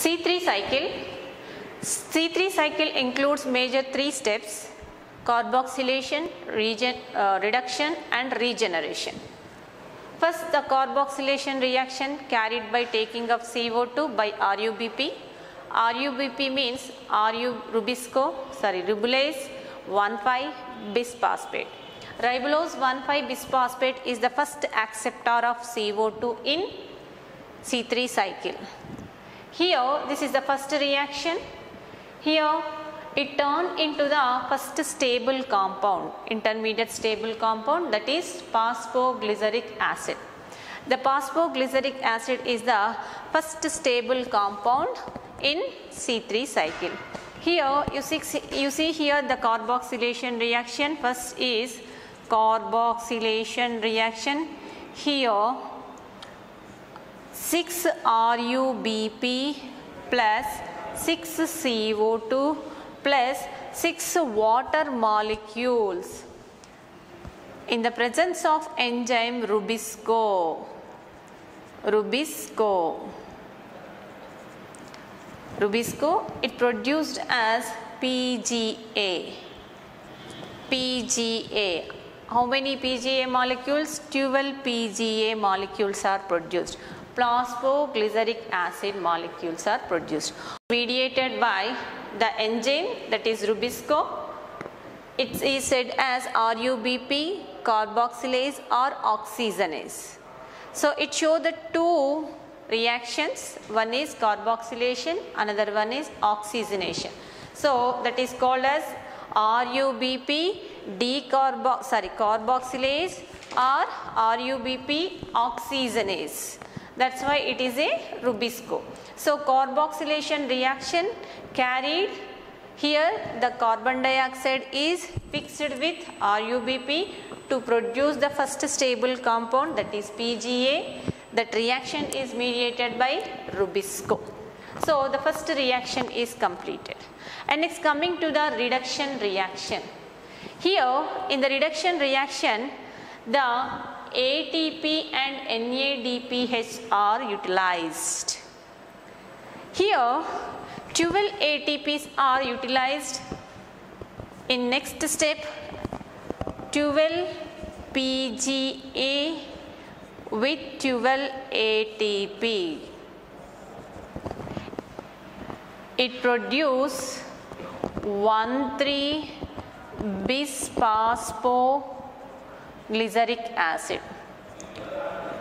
C3 cycle. C3 cycle includes major three steps carboxylation, regen, uh, reduction and regeneration. First the carboxylation reaction carried by taking of CO2 by RUBP. RUBP means RU rubisco, sorry ribulose 1,5 bisphosphate. Ribulose 1,5 bisphosphate is the first acceptor of CO2 in C3 cycle. Here this is the first reaction. Here it turned into the first stable compound, intermediate stable compound that is phosphoglyceric acid. The phosphoglyceric acid is the first stable compound in C3 cycle. Here you see, you see here the carboxylation reaction first is carboxylation reaction here 6 RUBP plus 6 CO2 plus 6 water molecules in the presence of enzyme Rubisco. Rubisco. Rubisco it produced as PGA. PGA. How many PGA molecules? 12 PGA molecules are produced. Phosphoglyceric acid molecules are produced. Mediated by the enzyme that is Rubisco. It is said as RUBP, carboxylase or oxygenase. So it shows the two reactions. One is carboxylation, another one is oxygenation. So that is called as RUBP decarbo sorry carboxylase or RUBP oxygenase. That's why it is a Rubisco. So carboxylation reaction carried here the carbon dioxide is fixed with RUBP to produce the first stable compound that is PGA. That reaction is mediated by Rubisco. So the first reaction is completed. And next coming to the reduction reaction. Here in the reduction reaction the ATP and NADPH are utilized. Here 12 ATPs are utilized. In next step 12 PGA with 12 ATP. It produce 1,3 bisphosphoglyceric acid.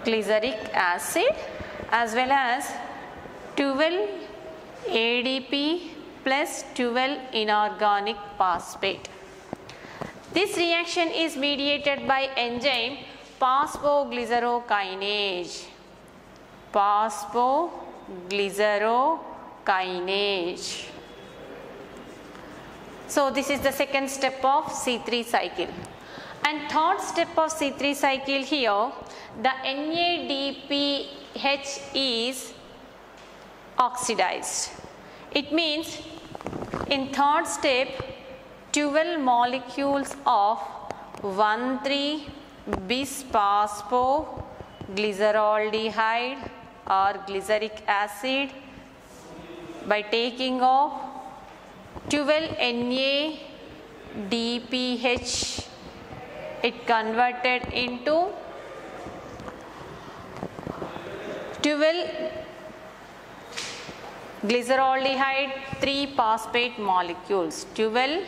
Glyceric acid as well as 12 ADP plus 12 inorganic phosphate. This reaction is mediated by enzyme phosphoglycerokinase. Phosphoglycerokinase. So this is the second step of C3 cycle. And third step of C3 cycle here, the NADPH is oxidized. It means in third step 12 molecules of 1,3 bisphosphoglyceraldehyde or glyceric acid by taking of 12 NADPH it converted into 12 glyceraldehyde 3 phosphate molecules. 12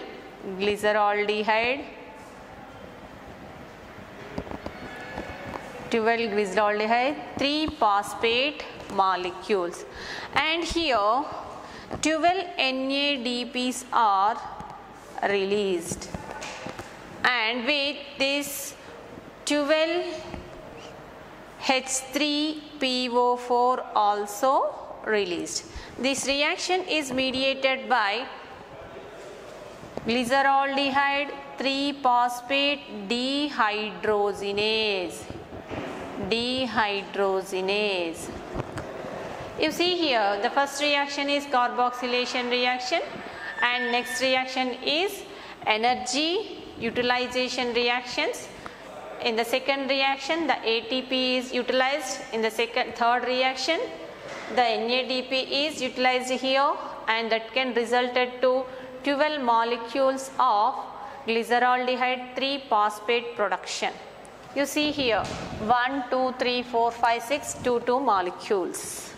glyceraldehyde 12 glyceraldehyde 3 phosphate molecules. And here 12 NADPs are released and with this 12 H3PO4 also released. This reaction is mediated by glyceraldehyde 3-phosphate dehydrogenase. Dehydrogenase. You see here the first reaction is carboxylation reaction and next reaction is energy utilization reactions. In the second reaction the ATP is utilized in the second third reaction the NADP is utilized here and that can resulted to 12 molecules of glyceraldehyde 3 phosphate production. You see here 1, 2, 3, 4, 5, 6, 2, 2 molecules.